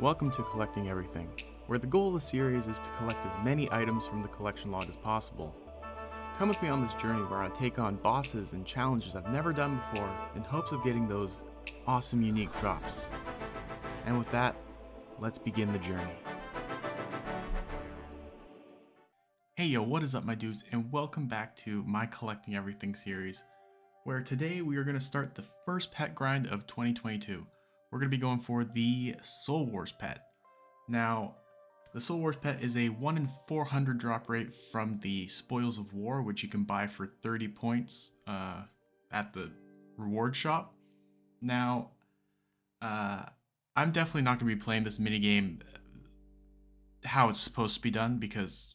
Welcome to Collecting Everything, where the goal of the series is to collect as many items from the collection log as possible. Come with me on this journey where I take on bosses and challenges I've never done before in hopes of getting those awesome unique drops. And with that, let's begin the journey. Hey yo, what is up my dudes and welcome back to my Collecting Everything series, where today we are going to start the first pet grind of 2022 we're going to be going for the Soul Wars pet. Now, the Soul Wars pet is a 1 in 400 drop rate from the Spoils of War, which you can buy for 30 points uh, at the reward shop. Now, uh, I'm definitely not going to be playing this minigame how it's supposed to be done because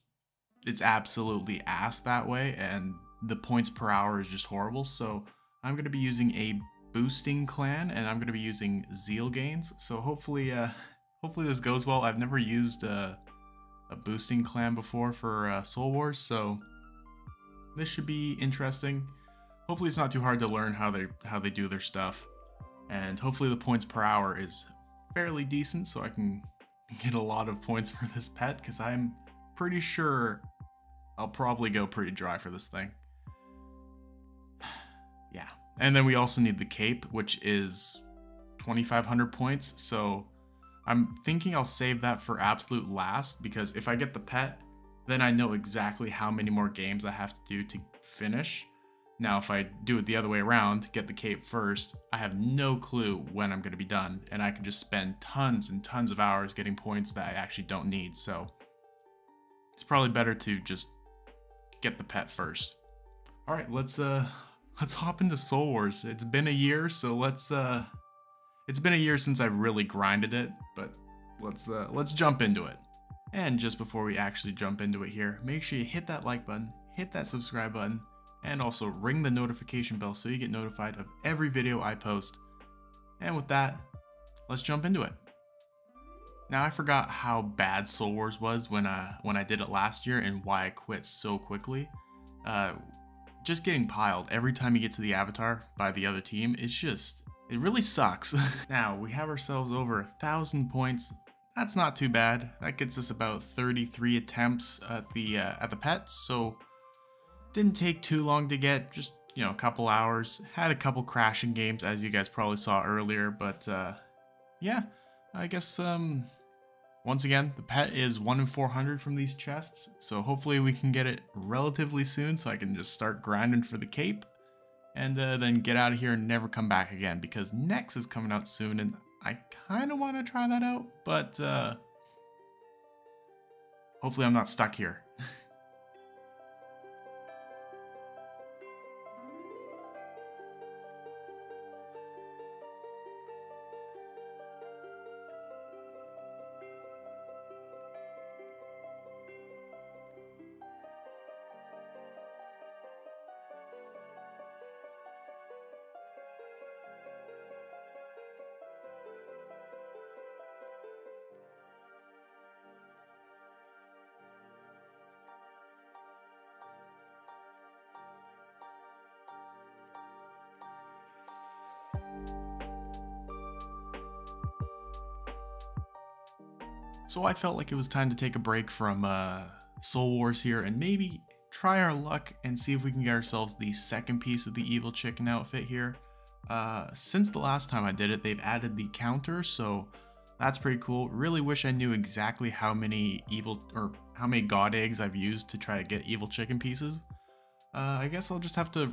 it's absolutely ass that way and the points per hour is just horrible. So I'm going to be using a boosting clan, and I'm going to be using Zeal Gains. So hopefully, uh, hopefully this goes well. I've never used a, a boosting clan before for uh, Soul Wars, so this should be interesting. Hopefully, it's not too hard to learn how they how they do their stuff, and hopefully the points per hour is fairly decent, so I can get a lot of points for this pet because I'm pretty sure I'll probably go pretty dry for this thing. And then we also need the cape, which is 2,500 points. So I'm thinking I'll save that for absolute last because if I get the pet, then I know exactly how many more games I have to do to finish. Now, if I do it the other way around, get the cape first, I have no clue when I'm going to be done, and I can just spend tons and tons of hours getting points that I actually don't need. So it's probably better to just get the pet first. All right, let's uh let's hop into Soul Wars. It's been a year, so let's uh it's been a year since I've really grinded it, but let's uh let's jump into it. And just before we actually jump into it here, make sure you hit that like button, hit that subscribe button, and also ring the notification bell so you get notified of every video I post. And with that, let's jump into it. Now I forgot how bad Soul Wars was when uh when I did it last year and why I quit so quickly. Uh, just getting piled every time you get to the avatar by the other team, it's just, it really sucks. now, we have ourselves over a thousand points. That's not too bad. That gets us about 33 attempts at the uh, at the pets, so didn't take too long to get, just, you know, a couple hours. Had a couple crashing games, as you guys probably saw earlier, but uh, yeah, I guess um, once again, the pet is 1 in 400 from these chests, so hopefully we can get it relatively soon so I can just start grinding for the cape and uh, then get out of here and never come back again because Nex is coming out soon and I kind of want to try that out, but uh, hopefully I'm not stuck here. So I felt like it was time to take a break from uh, Soul Wars here and maybe try our luck and see if we can get ourselves the second piece of the Evil Chicken outfit here. Uh, since the last time I did it, they've added the counter, so that's pretty cool. Really wish I knew exactly how many evil or how many god eggs I've used to try to get evil chicken pieces. Uh, I guess I'll just have to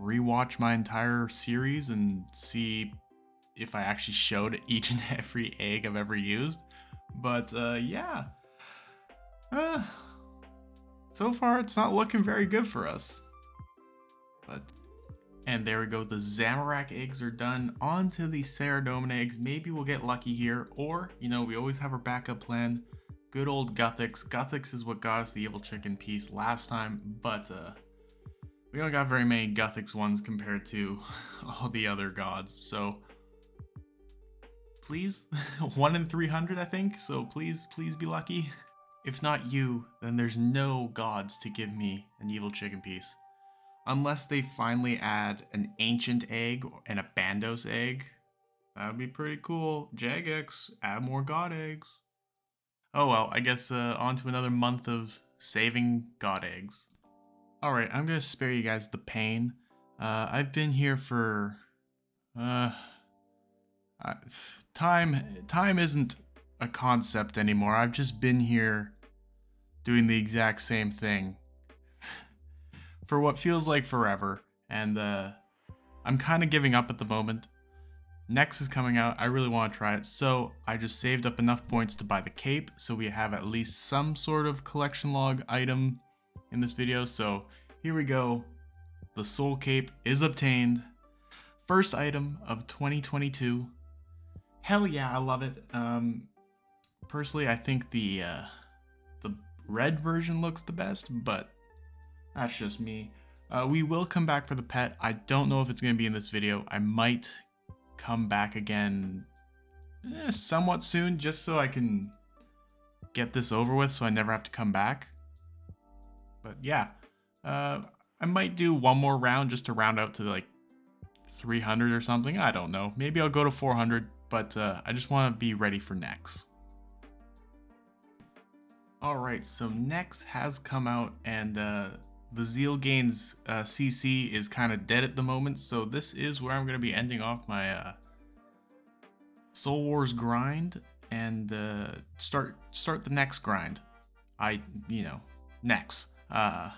rewatch my entire series and see if I actually showed each and every egg I've ever used. But uh, yeah, uh, so far it's not looking very good for us. But and there we go, the Zamorak eggs are done. On to the Saradomin eggs. Maybe we'll get lucky here, or you know, we always have our backup plan. Good old Guthix. Guthix is what got us the evil chicken piece last time, but uh, we don't got very many Guthix ones compared to all the other gods. So please. One in 300, I think. So please, please be lucky. If not you, then there's no gods to give me an evil chicken piece. Unless they finally add an ancient egg and a Bandos egg, That would be pretty cool. Jagex, add more god eggs. Oh well, I guess uh, on to another month of saving god eggs. Alright, I'm gonna spare you guys the pain. Uh, I've been here for... Uh, time, time isn't a concept anymore. I've just been here doing the exact same thing for what feels like forever. And uh, I'm kind of giving up at the moment. Nex is coming out. I really want to try it. So I just saved up enough points to buy the cape. So we have at least some sort of collection log item in this video. So here we go. The soul cape is obtained. First item of 2022. Hell yeah, I love it. Um, personally, I think the uh, the red version looks the best, but that's just me. Uh, we will come back for the pet. I don't know if it's going to be in this video. I might come back again eh, somewhat soon just so I can get this over with so I never have to come back. But yeah, uh, I might do one more round just to round out to like 300 or something. I don't know. Maybe I'll go to 400, but uh, I just want to be ready for Nex. Alright, so Nex has come out and uh, the Zeal Gains uh, CC is kind of dead at the moment, so this is where I'm going to be ending off my uh, Soul Wars grind and uh, start start the next grind. I, you know, Nex. Uh,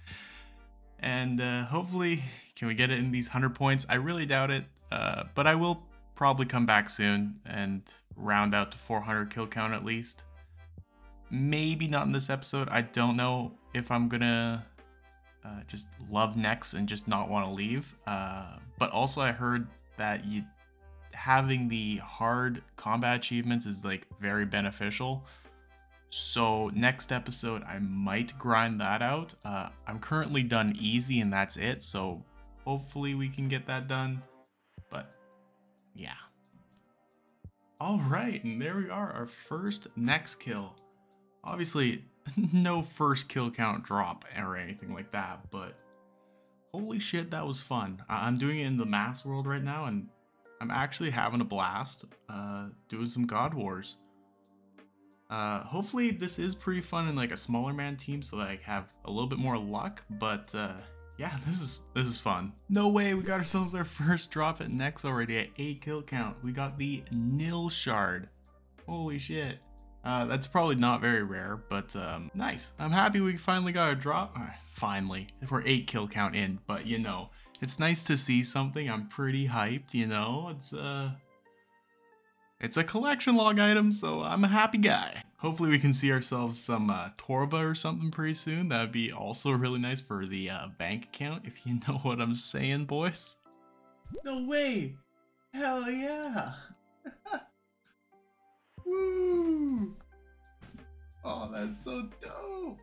and hopefully, can we get it in these 100 points? I really doubt it, but I will probably come back soon and round out to 400 kill count at least. Maybe not in this episode. I don't know if I'm gonna uh, just love Nex and just not want to leave. Uh, but also, I heard that you having the hard combat achievements is like very beneficial. So next episode, I might grind that out. Uh, I'm currently done easy and that's it. So hopefully we can get that done. All right, and there we are, our first Nex kill. Obviously, no first kill count drop or anything like that, but holy shit, that was fun. I'm doing it in the mass world right now, and I'm actually having a blast uh, doing some God Wars. Uh, hopefully this is pretty fun in like a smaller man team so that I have a little bit more luck, but uh, yeah, this is this is fun. No way, we got ourselves our first drop at Nex already at 8 kill count. We got the Nihil Shard. Holy shit. Uh, that's probably not very rare, but um, nice. I'm happy we finally got a drop. Uh, finally, we're 8 kill count in, but you know, it's nice to see something. I'm pretty hyped, you know? It's, uh... It's a collection log item, so I'm a happy guy. Hopefully we can see ourselves some uh, Torva or something pretty soon. That would be also really nice for the uh, bank account, if you know what I'm saying, boys. No way! Hell yeah! Woo! Oh, that's so dope!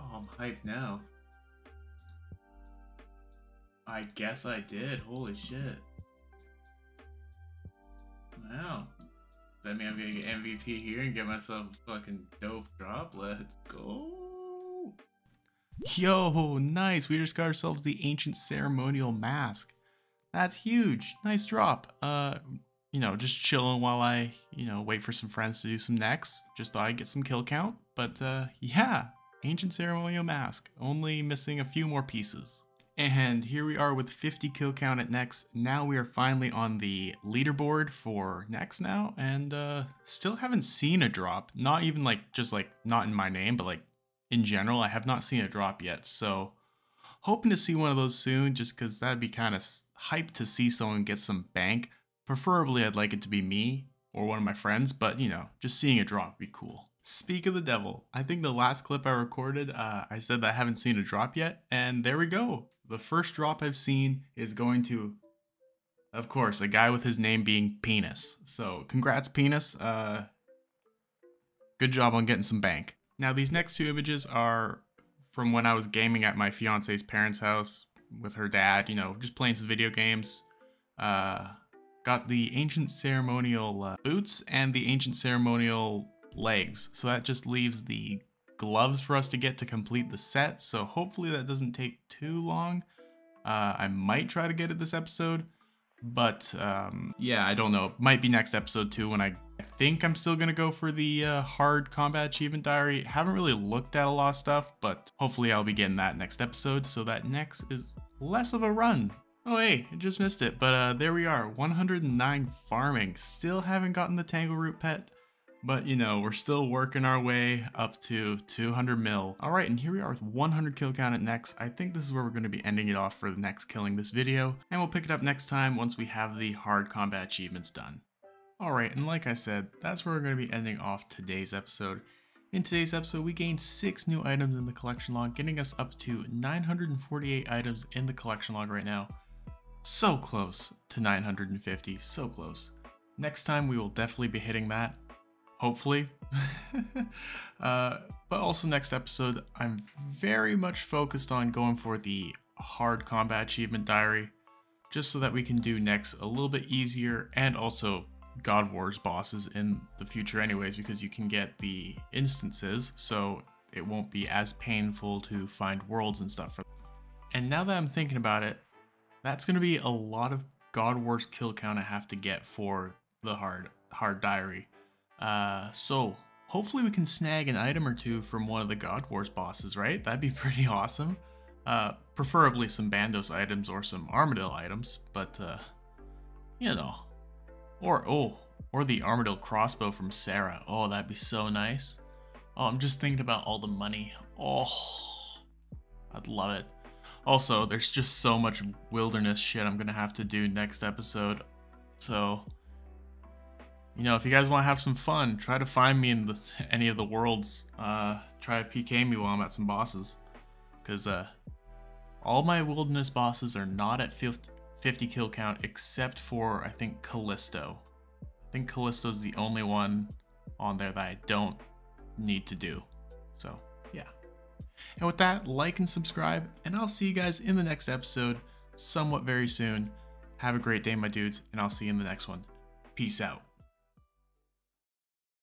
Oh, I'm hyped now. I guess I did. Holy shit. Wow. That mean I'm gonna get MVP here and get myself a fucking dope drop? Let's go! Yo, nice! We just got ourselves the Ancient Ceremonial Mask. That's huge. Nice drop. Uh, you know, just chilling while I, you know, wait for some friends to do some Nex. Just thought I'd get some kill count. But uh, yeah, Ancient Ceremonial Mask. Only missing a few more pieces. And here we are with 50 kill count at Nex. Now we are finally on the leaderboard for Nex now, and uh, still haven't seen a drop. Not even like, just like, not in my name, but like in general, I have not seen a drop yet. So hoping to see one of those soon, just because that'd be kind of hyped to see someone get some bank. Preferably, I'd like it to be me or one of my friends, but you know, just seeing a drop would be cool. Speak of the devil, I think the last clip I recorded, uh, I said that I haven't seen a drop yet, and there we go the first drop I've seen is going to, of course, a guy with his name being Penis. So congrats, Penis. Uh, good job on getting some bank. Now these next two images are from when I was gaming at my fiance's parents' house with her dad, you know, just playing some video games. Uh, got the ancient ceremonial uh, boots and the ancient ceremonial legs. So that just leaves the gloves for us to get to complete the set, so hopefully that doesn't take too long. Uh, I might try to get it this episode, But um, yeah, I don't know. Might be next episode too when I think I'm still gonna go for the uh, hard combat achievement diary. Haven't really looked at a lot of stuff, but hopefully I'll be getting that next episode. So that Nex is less of a run. Oh hey, I just missed it, but uh, there we are, 109 farming. Still haven't gotten the Tangleroot pet, but you know, we're still working our way up to 200 mil. All right, and here we are with 100 kill count at Nex. I think this is where we're gonna be ending it off for the Nex killing this video, and we'll pick it up next time once we have the hard combat achievements done. All right, and like I said, that's where we're gonna be ending off today's episode. In today's episode, we gained 6 new items in the collection log, getting us up to 948 items in the collection log right now. So close to 950, so close. Next time we will definitely be hitting that, hopefully. uh, but also next episode, I'm very much focused on going for the hard combat achievement diary, just so that we can do Nex a little bit easier and also God Wars bosses in the future anyways because you can get the instances so it won't be as painful to find worlds and stuff. For and now that I'm thinking about it, that's going to be a lot of God Wars kill count I have to get for the hard hard diary. Uh, so hopefully we can snag an item or two from one of the God Wars bosses, right? That'd be pretty awesome. Uh, preferably some Bandos items or some Armadyl items, but uh, you know, or, oh, or the Armadyl crossbow from Sara. Oh, that'd be so nice. Oh, I'm just thinking about all the money. Oh, I'd love it. Also, there's just so much wilderness shit I'm gonna have to do next episode. So, you know, if you guys want to have some fun, try to find me in the, any of the worlds. Uh, try to PK me while I'm at some bosses. Because uh, all my wilderness bosses are not at 50, 50 kill count except for, I think, Callisto. I think Callisto's the only one on there that I don't need to do. So, yeah. And with that, like and subscribe, and I'll see you guys in the next episode somewhat very soon. Have a great day, my dudes, and I'll see you in the next one. Peace out.